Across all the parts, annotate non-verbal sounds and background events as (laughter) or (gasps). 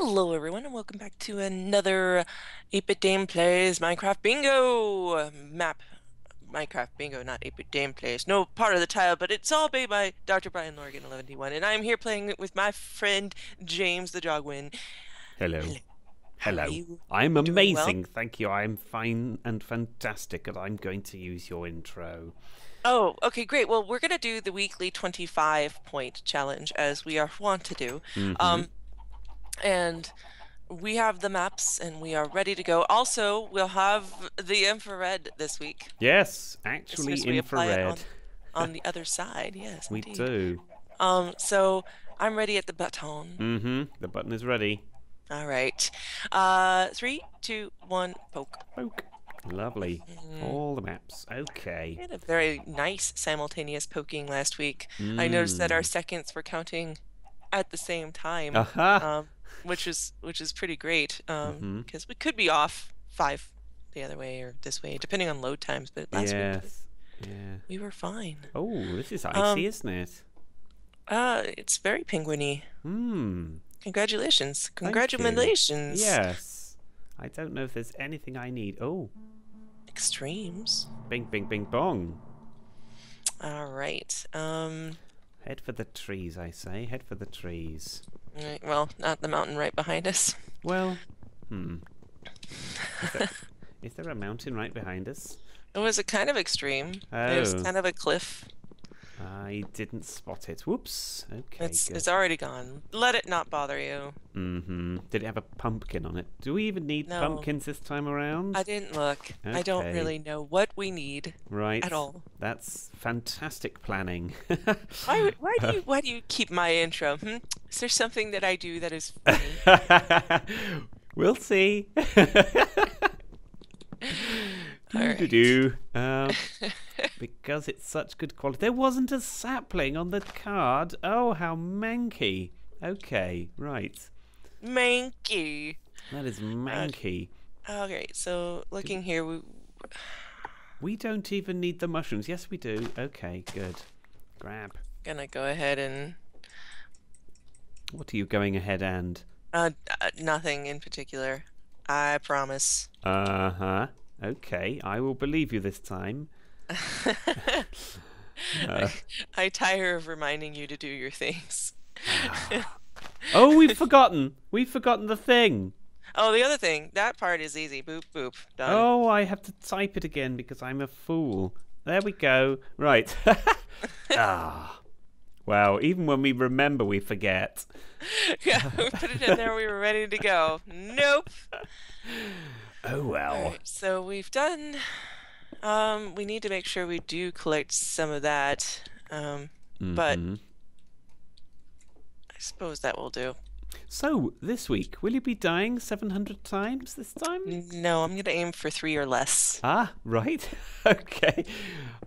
Hello, everyone, and welcome back to another 8-Bit Dame Plays Minecraft Bingo map. Minecraft Bingo, not 8-Bit Dame Plays. No part of the title, but it's all made by Dr. Brian Lorgon, 11D1, and I'm here playing with my friend James the Jogwin. Hello. Hello. Hello. How are you I'm doing well? amazing, thank you. I'm fine and fantastic, and I'm going to use your intro. Oh, okay, great. Well, we're gonna do the weekly 25 point challenge as we are wont to do. Mm-hmm. Um, and we have the maps and we are ready to go. Also, we'll have the infrared this week. Yes, actually as it infrared. on, on the other side. Yes, (laughs) We indeed. do. Um, so I'm ready at the button. Mm-hmm. The button is ready. All right. Uh, three, two, one, poke. Poke. Lovely. Mm-hmm. All the maps. Okay. We had a very nice simultaneous poking last week. I noticed that our Mm. seconds were counting at the same time. Aha. um, which is which is pretty great because Mhm. we could be off five the other way or this way depending on load times but last week. Yeah. we were fine Oh, this is icy, Um, isn't it? uh it's very penguiny Hmm. congratulations congratulations Yes. I don't know if there's anything I need. Oh, extremes bing, bing, bing, bong. all right um Head for the trees, I say. Head for the trees. Right, well not the mountain right behind us Well, hmm. Is there, (laughs) is there a mountain right behind us? it was a kind of extreme there's Oh. kind of a cliff I didn't spot it. Whoops. Okay, it's good. it's already gone let it not bother you Mm-hmm. Did it have a pumpkin on it? Do we even need No. pumpkins this time around? i didn't look i don't really know what we need right. at all That's fantastic planning. (laughs) Why, why do you why do you keep my intro? Hmm? Is there something that I do that is funny? (laughs) we'll see. Alright. Do-do-do. Um, (laughs) because it's such good quality. There wasn't a sapling on the card. Oh, how manky. Okay, right. Manky. That is manky. Okay, so looking here, we (sighs) We don't even need the mushrooms. Yes, we do. Okay, good. Grab. gonna go ahead and What are you going ahead and? uh, uh nothing in particular. I promise. Uh huh. Okay, I will believe you this time. Uh, I tire of reminding you to do your things. (sighs) oh, we've forgotten. We've forgotten the thing. Oh, the other thing, that part is easy. Boop boop. Done. Oh, I have to type it again because I'm a fool. There we go. Right. (laughs) ah. Wow, even when we remember, we forget. (laughs) yeah, we put it in there. We were ready to go. Nope. (laughs) Oh well. Alright, so we've done. Um, we need to make sure we do collect some of that. Um, but- Mhm. I suppose that will do. So, this week, will you be dying 700 times this time? No, I'm gonna aim for three or less. Ah, right. (laughs) okay.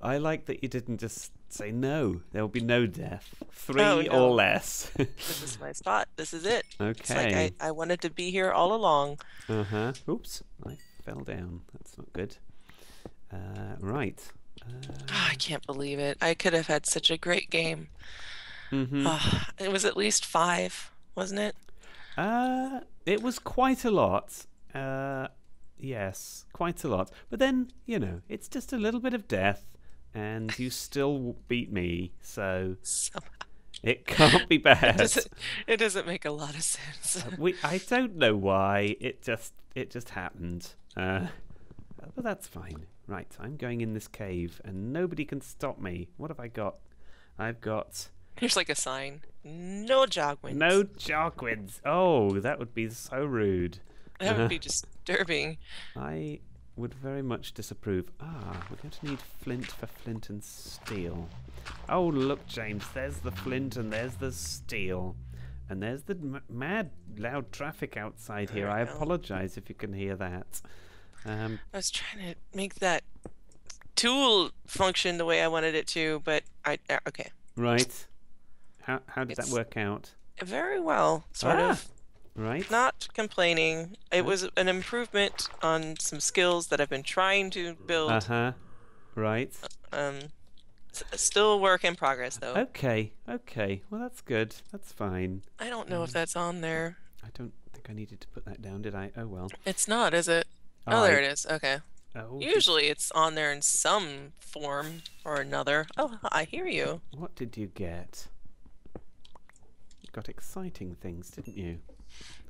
I like that you didn't just say no. There will be no death. Three Oh, no. or less. This is my spot. This is it. It's like okay. I, I wanted to be here all along. Uh huh. Oops. I fell down. That's not good. Uh, right. Uh, Ah, I can't believe it. I could have had such a great game. mhm. Ah, it was at least five, wasn't it? Uh, it was quite a lot. Uh, yes, quite a lot. But then, you know, it's just a little bit of death, and you (laughs) still beat me, so it can't be It bad. doesn't, it doesn't make a lot of sense. we, I don't know why. It just, it just happened. Uh, but that's fine. Right, I'm going in this cave, and nobody can stop me. What have I got? I've got Here's like a sign. No jogwins. no Jarquins. Oh, that would be so rude. That would be (laughs) disturbing. I would very much disapprove. Ah, we're going to need flint for flint and steel. Oh, look, James, there's the flint and there's the steel. And there's the m- mad, loud traffic outside here. I apologize if you can hear that. Um, I was trying to make that tool function the way I wanted it to, but I uh, okay. right. How, how did that work out? Very well, sort Ah. of. Right? Not complaining. It was an improvement on some skills that I've been trying to build. Uh huh. Right. Um, still a work in progress though. Okay. Okay. Well, that's good. That's fine. I don't know if that's on there. I don't think I needed to put that down, did I? Oh well. It's not, is it? Oh, there it is. Okay. Oh, Usually it's on there in some form or another. Oh, I hear you. What did you get? You got exciting things, didn't you?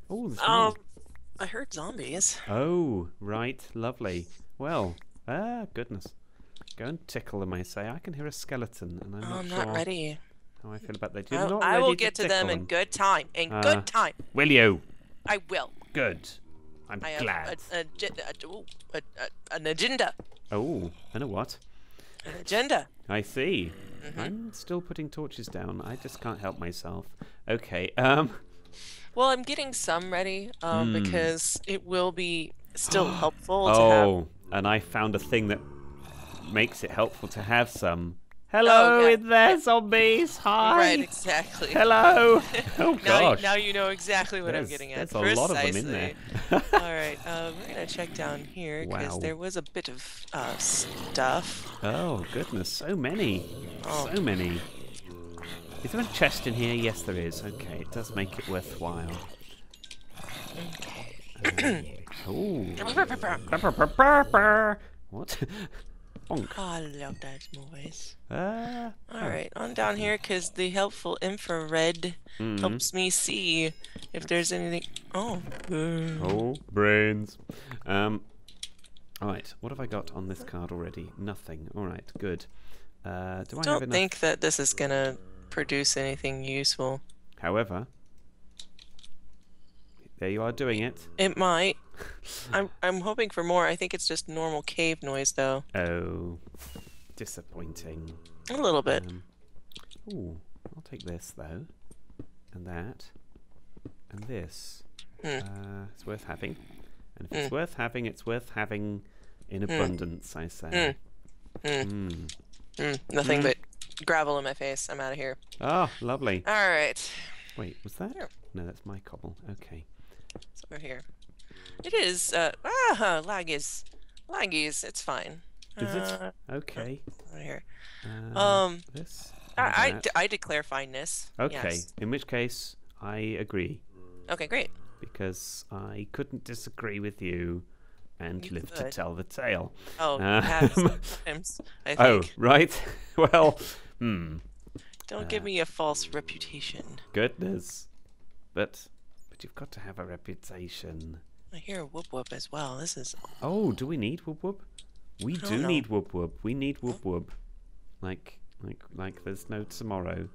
Oh, there's. Um, I heard zombies. Oh, right, lovely. Well, ah, goodness. Go and tickle them, I say. I can hear a skeleton, and I'm Oh, not I'm sure ready. how I feel about that. I, You're not I will get to tickle them in good time. In Ah. good time. Will you? I will. Good. I'm I have glad. a, a, a, a, an agenda. Oh, and a what? An agenda. I see. Mm-hmm. I'm still putting torches down. I just can't help myself. Okay. Um. Well, I'm getting some ready um, Hmm. because it will be still (gasps) helpful to have. Oh, and I found a thing that makes it helpful to have some. Hello yeah. in there, zombies. Hi. Right, exactly. Hello. (laughs) Oh Now, gosh. you- now you know exactly what I'm getting at. there's a lot of them in there. All right, uh, we're gonna check down here because Wow. there was a bit of uh, stuff. Oh goodness, so many, Oh. so many. Is there a chest in here? Yes, there is. Okay, it does make it worthwhile. (clears throat) Oh. What? (laughs) Bonk. Oh, I love that noise. Ah. All right, on down here because the helpful infrared Mhm. helps me see if there's anything. Oh. uh, Oh, brains. Um. All right. What have I got on this card already? Nothing. All right. Good. Uh, do I Don't think that this is gonna produce anything useful. However, there you are doing it. It might. I'm I'm hoping for more. I think it's just normal cave noise though. Oh, disappointing. A little bit. Um, ooh, I'll take this though, and that, and this. Hmm. Uh, it's worth having, and if it's Hmm. worth having, it's worth having in abundance. I say. Hmm. Mm. Mm, nothing Mm. but gravel in my face. I'm out of here. Ah, lovely. All right. Wait, was that? Here. No, that's my cobble. Okay. So we're here. It is. Uh, ah, laggies. Laggies. It's fine. Is Uh, it? Okay. Over here. Um, Um, this. I, I, that. d- I declare fineness. Okay. Yes. In which case, I agree Okay, great. because I couldn't disagree with you and You live to tell the tale. Oh, Um, (laughs) sometimes. I Oh, right. (laughs) well, hmm. Don't give uh, me a false reputation. Goodness. But but you've got to have a reputation. I hear a whoop whoop as well. This is. Oh, do we need whoop whoop? We don't know. need whoop whoop. We need whoop whoop. Like like like there's no tomorrow.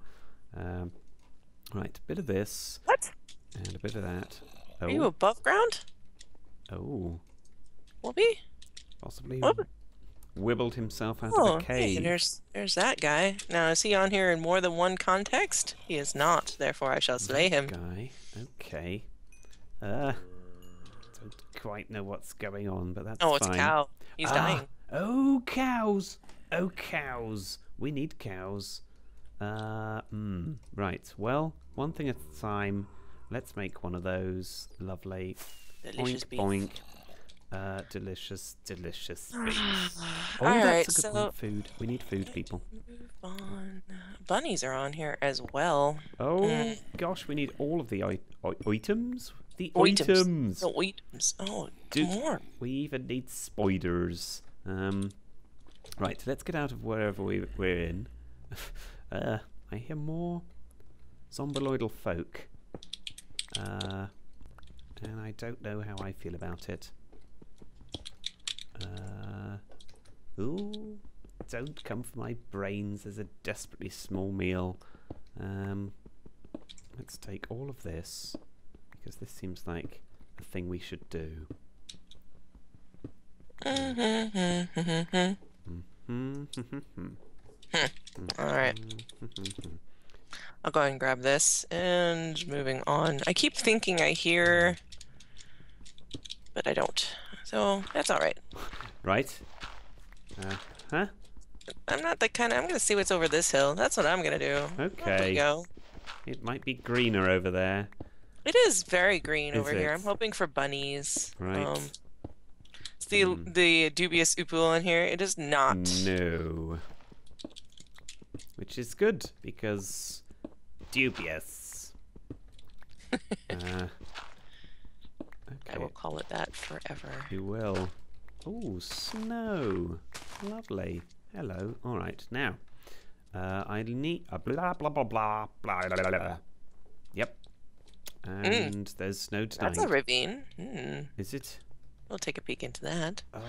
Um right, a bit of this What? and a bit of that. Are you Oh, above ground? oh, Whoopee? possibly Whoop. Wibbled himself out Oh, of a hey, cave. there's there's that guy. Now is he on here in more than one context? He is not. Therefore, I shall slay him. guy. Okay. Uh, don't quite know what's going on, but that's Oh, it's fine. a cow. He's Ah, dying. Oh, cows. Oh, cows. We need cows. Uh, hmm. Right. Well, one thing at a time. Let's make one of those. Lovely. Delicious boink, beef. boink. Uh, delicious, delicious (sighs) oh, All good so one. Food. We need food, people. move on. Bunnies are on here as well. Oh, Mm. gosh, we need all of the items. The Items. Oh, items. Oh, Dude. more. We even need spiders. Um, right, let's get out of wherever we, we're in. (laughs) uh, I hear more zombiloidal folk. Uh, and I don't know how I feel about it. Uh, ooh, don't come for my brains as a desperately small meal. Um, let's take all of this because this seems like a thing we should do. Mm-hmm. (laughs) All right. I'll go ahead and grab this. And moving on. I keep thinking I hear, but I don't. So that's all right. right? Uh, huh? I'm not the kind of. I'm gonna see what's over this hill. That's what I'm gonna do. Okay. go. It might be greener over there. It is very green Is over here. I'm hoping for bunnies. Right. Um, it's the Hmm. the dubious Upul in here. It is not. No. Which is good because dubious. (laughs) uh, call it that forever. You will. Oh, snow. Lovely. Hello. All right. Now, uh, I need a blah blah blah blah blah blah blah. blah. Yep. And there's snow tonight. That's a ravine. Hmm. Is it? We'll take a peek into that. Oh,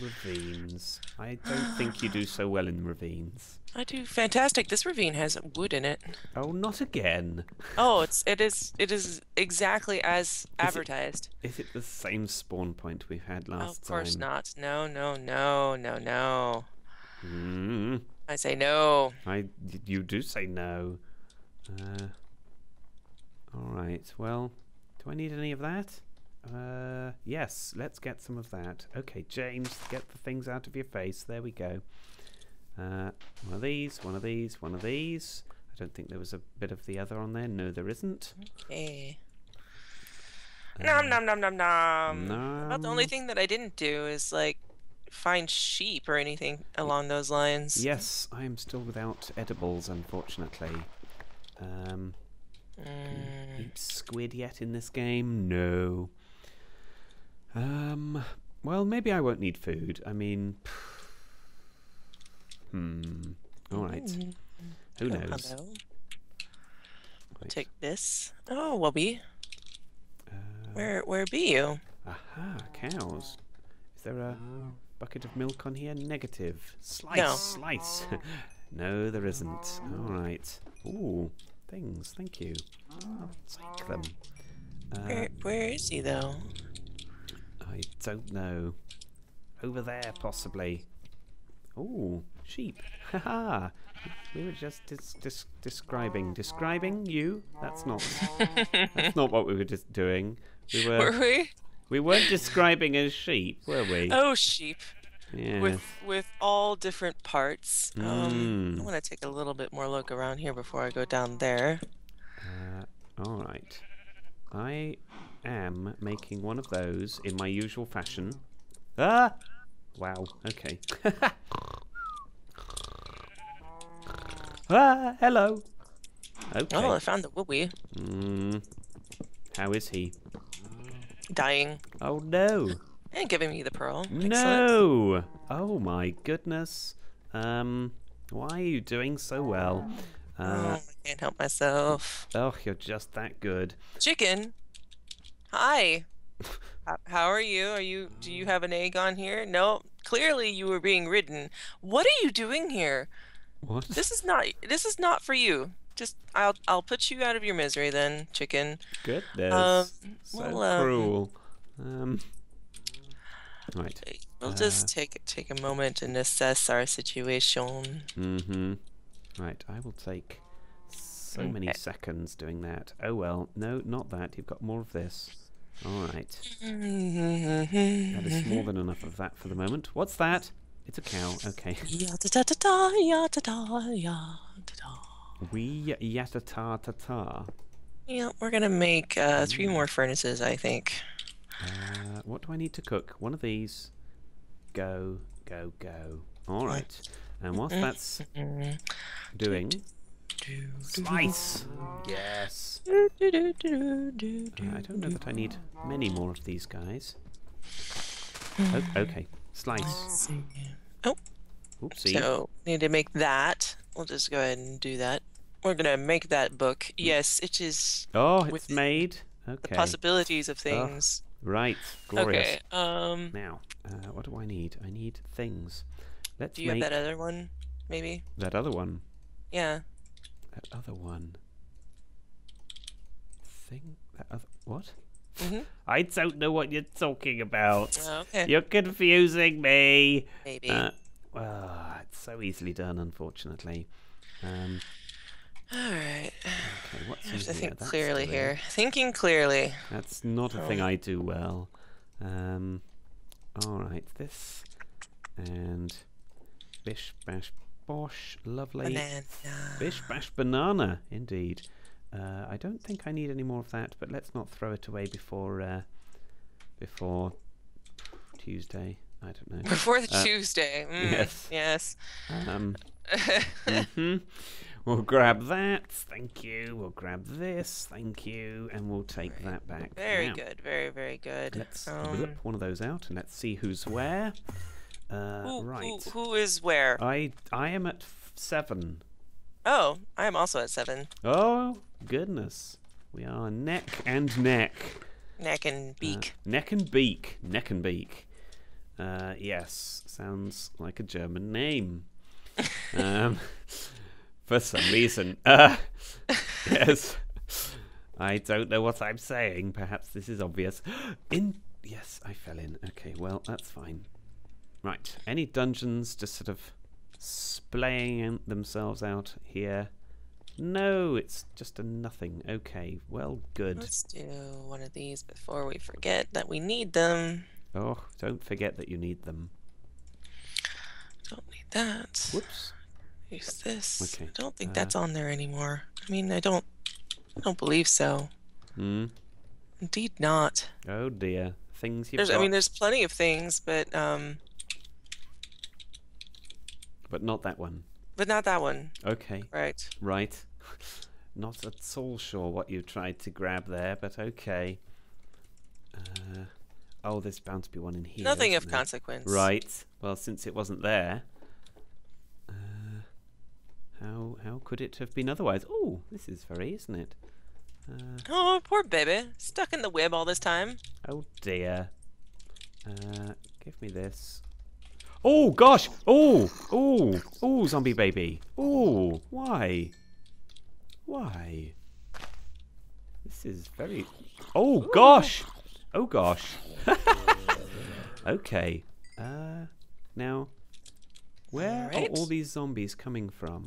ravines. I don't think you do so well in ravines. I do fantastic. This ravine has wood in it. Oh, not again. Oh, it's (laughs) it is it is exactly as advertised. Is it the same spawn point we've had Oh, last of course time? not. No, no, no, no, no. Mm, I say no. I, you do say no. Uh, all right. Well, do I need any of that? Uh, yes. Let's get some of that. Okay, James, get the things out of your face. There we go. Uh, one of these. One of these. One of these. I don't think there was a bit of the other on there. No, there isn't. Okay. Uh, Nom nom nom nom nom. About the only thing that I didn't do is like find sheep or anything along those lines. Yes, I am still without edibles, unfortunately. Um, Mm, Eat squid yet in this game? No. Um. Well, maybe I won't need food. I mean. Hmm. All right. mm. Who Oh, knows? hello. Right. Take this. Oh, Wubby. Uh, Where where be you? aha, cows. Is there a bucket of milk on here? Negative. Slice, No. slice. (laughs) no, there isn't. All right. Ooh, things. Thank you. I'll take them. Uh, Where where is he though? I don't know. Over there, possibly. Ooh, sheep. (laughs) Haha. we were just dis- dis- describing. Describing you? That's not. that's not what we were just doing. We (laughs) were. Were we? We weren't describing as sheep, were we? Oh, sheep yeah. with with all different parts. Um, Mm. I want to take a little bit more look around here before I go down there. Uh, all right. I am making one of those in my usual fashion. Ah! Wow. Okay. (laughs) ah! Hello. Okay. Oh, I found the Woowie Mm, how is he? dying Oh no! and giving me the pearl. Excellent. No! Oh my goodness. Um, why are you doing so well? Oh, Uh, I can't help myself. oh, you're just that good. Chicken. Hi. (laughs) How, how are you? Are you? Do you have an egg on here? No. Clearly, you were being ridden. What are you doing here? What? This is not. This is not for you. Just, I'll, I'll put you out of your misery then, chicken. Goodness. Um, so well, um, cruel. Um. Right. We'll Uh, just take take a moment and assess our situation. Mm-hmm. Right. I will take so many seconds doing that. Oh well. No, not that. You've got more of this. All right. (laughs) That is more than enough of that for the moment. What's that? It's a cow. Okay. We yata ta ta ta. Yeah, we're gonna make uh, three more furnaces, I think. Uh, what do I need to cook? One of these. Go, go, go. All right. And whilst that's Mm. doing, Do, slice. Yes. Uh, I don't know that I need many more of these guys. Oh, okay. Slice. Oh, Oopsie. so need to make that. We'll just go ahead and do that. We're gonna make that book. Yes, it is oh, it's with made. the possibilities of things. Right. Glorious. Okay. Um, Now, uh, what do I need? I need things. Let's do you have that other one? Maybe. that other one. Yeah. That other one. Thing. That other. What? Hmm I don't know what you're talking about. Okay. You're confusing me. Maybe. Uh, well, it's so easily done, unfortunately. Um, All right. okay, what's I in have to here? think That's clearly three. here. Thinking clearly. That's not a thing Um, I do well. Um, all right, this and bish bash bosh, lovely. Banana. Bish bash banana, indeed. Uh, I don't think I need any more of that, but let's not throw it away before uh, before Tuesday. I don't know. Before the Uh, Tuesday. Mm, yes. Yes. Um, (laughs) hmm we'll grab that. Thank you. We'll grab this. Thank you. And we'll take that back. Very Now, good. Very, very good. Let's Um, one of those out and let's see who's where. Uh, who, right. who, who is where? I I am at seven. Oh, I am also at seven. Oh goodness, we are neck and neck. Neck and Uh, beak. neck and beak. Neck and beak. Uh, yes, sounds like a German name. (laughs) um, for some reason. Uh, (laughs) yes. I don't know what I'm saying. Perhaps this is obvious. (gasps) In yes, I fell in. Okay, well that's fine. Right. Any dungeons just sort of splaying themselves out here? No, it's just a nothing. Okay, well, good. Let's do one of these before we forget that we need them. Oh, don't forget that you need them. Don't need that. Whoops. Use this. Okay, I don't think uh, that's on there anymore. I mean, I don't. I don't believe so. Hmm. Indeed not. Oh dear. Things got, I mean, there's plenty of things, but um, but not that one. but not that one. Okay, Right. right. (laughs) not at all sure what you tried to grab there, but okay. Uh, oh, there's bound to be one in here. Nothing of there? consequence. Right. Well, since it wasn't there, uh, how how could it have been otherwise? Oh, this is very, isn't it? Uh, Oh, poor baby. Stuck in the web all this time. oh dear. Uh, give me this. Oh gosh! Oh, oh, oh, zombie baby. Oh, why? Why? This is very. Oh gosh! Oh gosh! (laughs) okay. Uh, now, where Alright. are all these zombies coming from?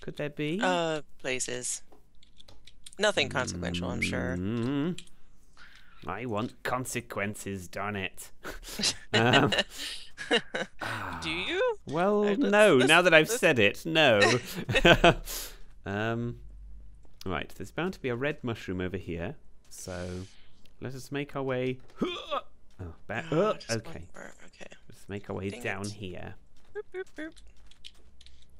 Could there be? Uh, places. Nothing consequential, I'm sure. Mm. I want consequences, darn it. um, (laughs) Do you? well, no, (laughs) now that I've said it, no. (laughs) (laughs) um, right, there's bound to be a red mushroom over here, so let us make our way. (gasps) Oh, back. (gasps) Oh, oh, okay, Okay. let's make our way Dang down it. here. Boop, boop, boop.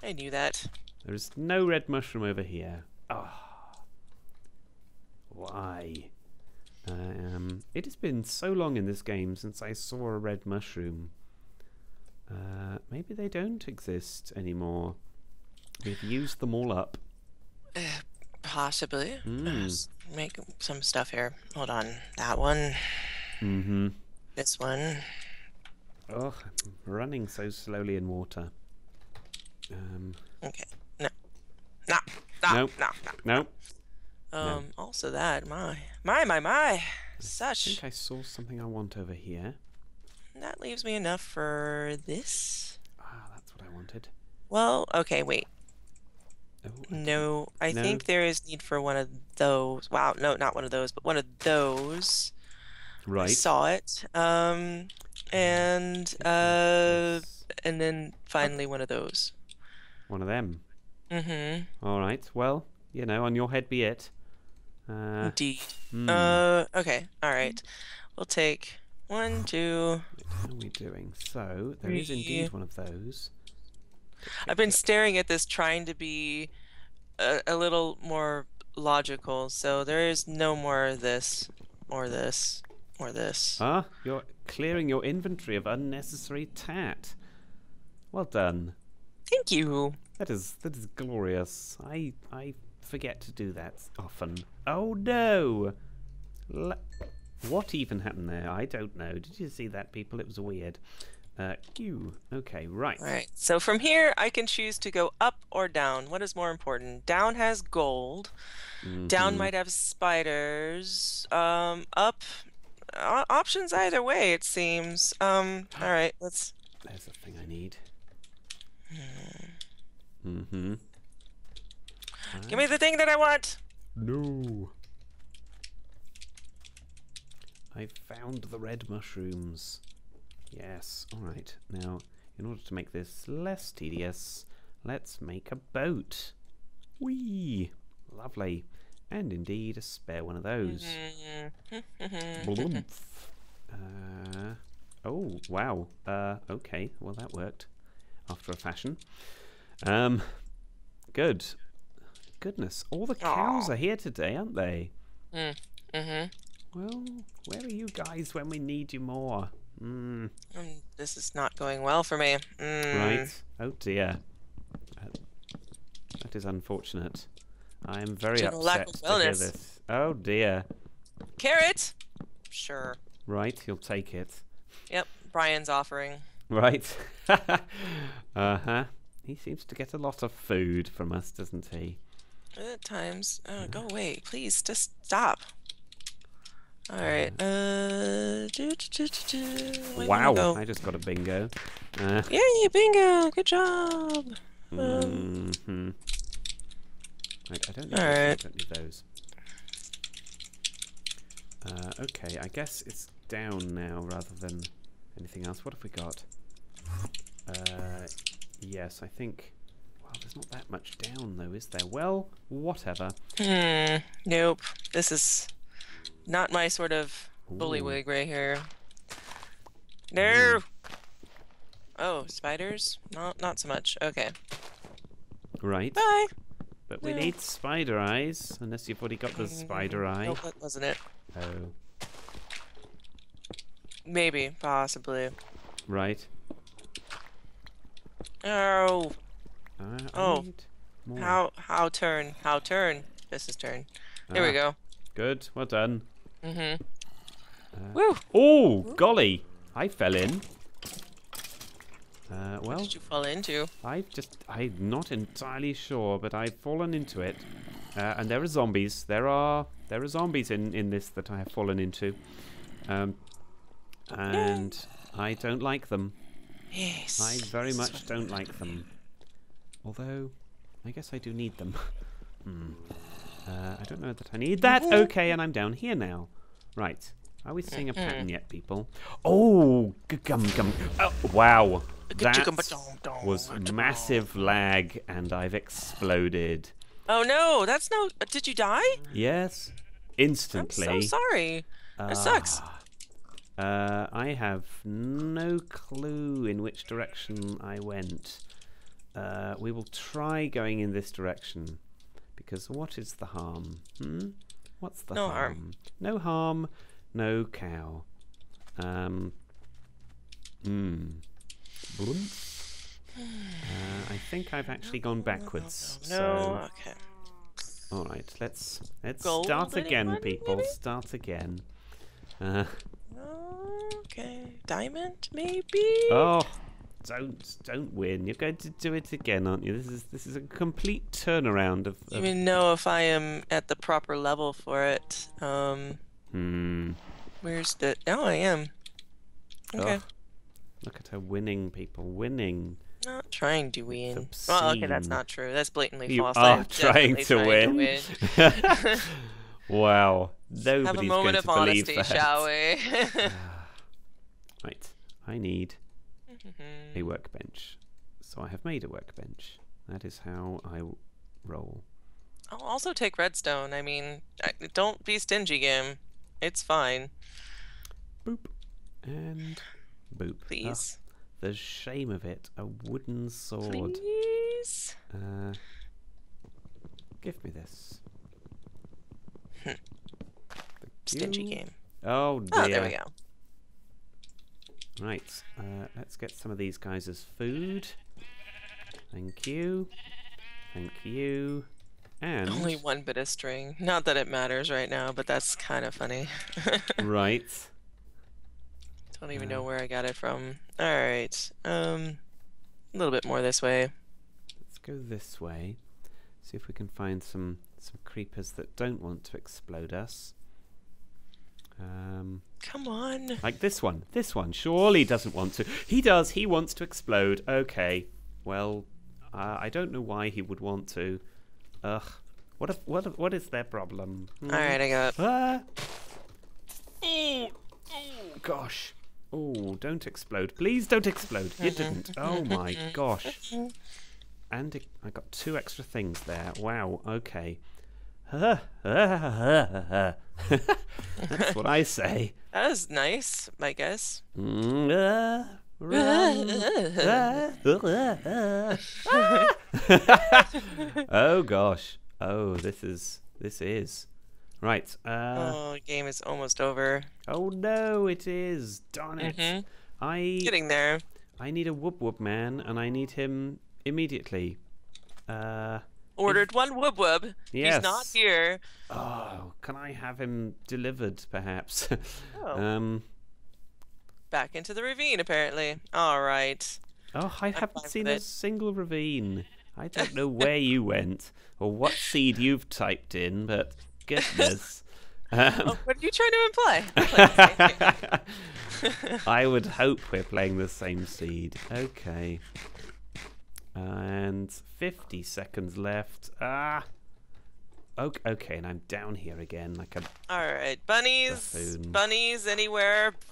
I knew that. There is no red mushroom over here. Ah. Why? Um, it has been so long in this game since I saw a red mushroom. Uh, maybe they don't exist anymore. We've used them all up. Possibly. Mm. Let's make some stuff here. Hold on. That one. Mm-hmm. This one. Oh, I'm running so slowly in water. Um, Okay. No. No. No. Nope. No. No. no, Um. Also that. My. My. My. My. I Such. think I saw something I want over here. That leaves me enough for this. Ah, that's what I wanted. Well. Okay. Wait. Oh, No. I No. think there is need for one of those. Wow. No. Not one of those. But one of those. Right. I saw it. Um. And uh. And then finally one of those. One of them. Mm-hmm. All right. Well, you know, on your head be it. Uh, Indeed. hmm, Uh, okay, all right. We'll take one, two. How are we doing? So there is three. indeed one of those. I've been staring at this, trying to be a, a little more logical. So there is no more of this, or this, or this. Ah, you're clearing your inventory of unnecessary tat. Well done. Thank you. That is that is glorious. I I forget to do that often. Oh no! L- what even happened there? I don't know. Did you see that, people? It was weird. Uh, Q. Okay, right. All right. So from here, I can choose to go up or down. What is more important? Down has gold. Down Mhm. might have spiders. Um, up. Uh, options either way, it seems. Um. All right. Let's. There's the thing I need. Mm-hmm. Give me the thing that I want. No. I found the red mushrooms. Yes. All right. Now, in order to make this less tedious, let's make a boat. Whee! Lovely. And indeed, a spare one of those. (laughs) Blumph. uh, oh, wow. Uh, okay. Well, that worked after a fashion. Um, good. Goodness, all the cows Aw. are here today, aren't they? Mm. Mm-hmm. Well, where are you guys when we need you more? Mm, Mm, this is not going well for me. Mm. right. Oh dear. That is unfortunate. I am very General upset to hear this. Oh dear. Carrot. Sure. Right, you'll take it. Yep. Brian's offering. Right. (laughs) uh huh. He seems to get a lot of food from us, doesn't he? At times. Oh, go away, please. Just stop. All right. Uh. Do, do, do, do, do. Wow, go? I just got a bingo. Uh, Yay, bingo! Good job. mhm. Right, I don't need, those, I don't need those. Uh, okay, I guess it's down now rather than anything else. What have we got? Uh, yes, I think. Well, there's not that much down though, is there? Well, whatever. Hmm. Nope. This is not my sort of bullywig right here. No. Oh, spiders? Not not so much. Okay. Right, Bye. but we Yeah. need spider eyes, unless you've already got the spider eye. Nope, that wasn't it. Oh, Maybe, possibly. right. Oh, Uh, Oh, how how turn? How turn? This is turn. There we Ah, go. Good, well done. Mhm. Uh, Woo. Oh, golly! I fell in. Uh, What well, did you fall into? I've just, I'm not entirely sure, but I've fallen into it. Uh, and there are zombies. There are, there are zombies in, in this that I have fallen into. Um, and I don't like them. Yes. I very much don't like them. Although, I guess I do need them. (laughs) hmm. Uh, I don't know that I need that. Okay, and I'm down here now. Right. Are we seeing a pattern yet, people? Oh, gum gum. Oh, wow. That was massive lag, and I've exploded. Oh no, that's no. uh, Did you die? Yes, instantly. I'm so sorry. That sucks. Ah. Uh, I have no clue in which direction I went. Uh, we will try going in this direction. Because what is the harm? Hmm? What's the No harm? harm. No harm, no cow. Um. Hmm. Uh, I think I've actually gone backwards. No. So, Okay. all right, let's let's Gold, start again, people. maybe? Start again. Uh, Okay. Diamond, maybe. Oh, don't don't win. You're going to do it again, aren't you? This is this is a complete turnaround of. Of you even know if I am at the proper level for it? Um, hmm. where's the? Oh, I am. Okay. Ugh. Look at her winning, people. Winning. Not trying to win. Well, okay, that's not true. That's blatantly You false. are I'm (laughs) trying to trying win. win. (laughs) (laughs) wow. Have Nobody's a going moment to of believe honesty, that. shall we? (sighs) Right. I need a Mhm. workbench. So I have made a workbench. That is how I roll. I'll also take redstone. I mean, don't be stingy, game. It's fine. Boop. And boop. Ah, Please. the shame of it. A wooden sword. Please. Uh, give me this. Thank Stingy game. Oh dear. Oh, there we go. Right. Uh, let's get some of these guys as food. Thank you. Thank you. And Only one bit of string. Not that it matters right now, but that's kind of funny. (laughs) right. Don't even Uh, know where I got it from. All right. Um, a little bit more this way. Let's go this way. See if we can find some some creepers that don't want to explode us. Um, Come on. like this one. This one surely doesn't want to. He does. He wants to explode. Okay. Well, uh, I don't know why he would want to. Ugh. What if, what if, what is their problem? Hmm? All right, I got. Ah. Oh, gosh. Oh, don't explode. Please don't explode. You didn't. (laughs) Oh my gosh. And I got two extra things there. Wow, okay. That's what I say. That was nice, I guess. Mm, oh gosh. Oh, this is this is right. Uh, oh, game is almost over. oh no, it is. Darn it. Mhm. I Getting there. I need a whoop whoop man, and I need him immediately. Uh, Ordered one wub wub. He's not here. oh, can I have him delivered, perhaps? (laughs) Oh. um. Back into the ravine, apparently. All right. Oh, I fine haven't seen a it. single ravine. I don't know (laughs) where you went or what seed you've typed in, but goodness. (laughs) Um, Oh, what are you trying to imply? I'm playing the same game. I would hope we're playing the same seed. Okay. And 50 seconds left. Ah. Okay, okay, and I'm down here again like a. All right, bunnies, Buffoon. bunnies anywhere. (laughs)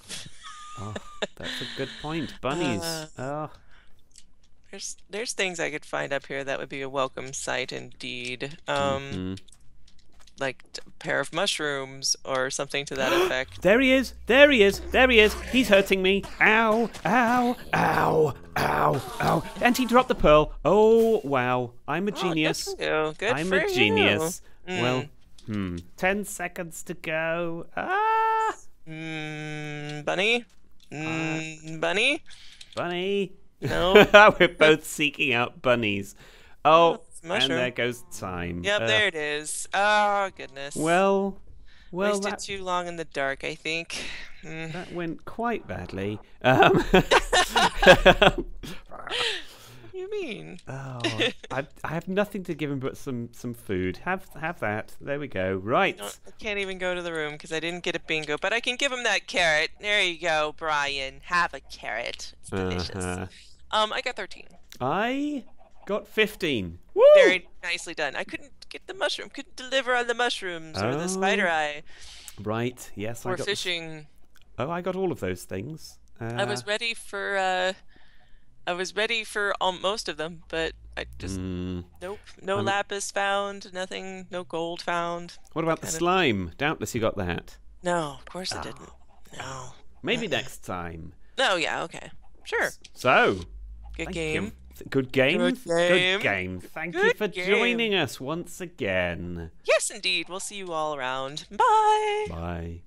Oh, that's a good point. Bunnies. Uh, oh, There's there's things I could find up here that would be a welcome sight indeed. Um, mhm. Like a pair of mushrooms or something to that (gasps) effect. There he is! There he is! There he is! He's hurting me! Ow! Ow! Ow! Ow! Ow! And he dropped the pearl! Oh, wow. I'm a Oh, genius. good for you. Good I'm a genius. You. Well, hmm. Ten seconds to go. Ah! Mm, bunny. Mm, bunny. Bunny! No. (laughs) We're (laughs) both seeking out bunnies. Oh, it's and there goes time. Yep, Uh, there it is. Oh goodness. Well, well, Wasted that, too long in the dark, I think. Mm. that went quite badly. Um, (laughs) you mean? (laughs) Oh, I, I have nothing to give him but some some food. Have have that. There we go. Right. No, I can't even go to the room because I didn't get a bingo, but I can give him that carrot. There you go, Brian. Have a carrot. It's delicious. Uh-huh. Um, I got 13. I got fifteen. Woo! Very nicely done. I couldn't get the mushroom. Couldn't deliver on the mushrooms or the spider Oh, eye Right. Yes, I or got. the fishing. Oh, I got all of those things. Uh, I was ready for. uh I was ready for um, most of them, but I just mm, nope. No I'm- lapis found. Nothing. No gold found. what about the kinda- slime? Doubtless you got that. No, of course Ah. I didn't. No. Maybe next time. No. Yeah. Okay. Sure. So. Good game. you. Good game. Good game. game. Thank you for game. joining us once again. Yes, indeed. We'll see you all around. Bye. Bye.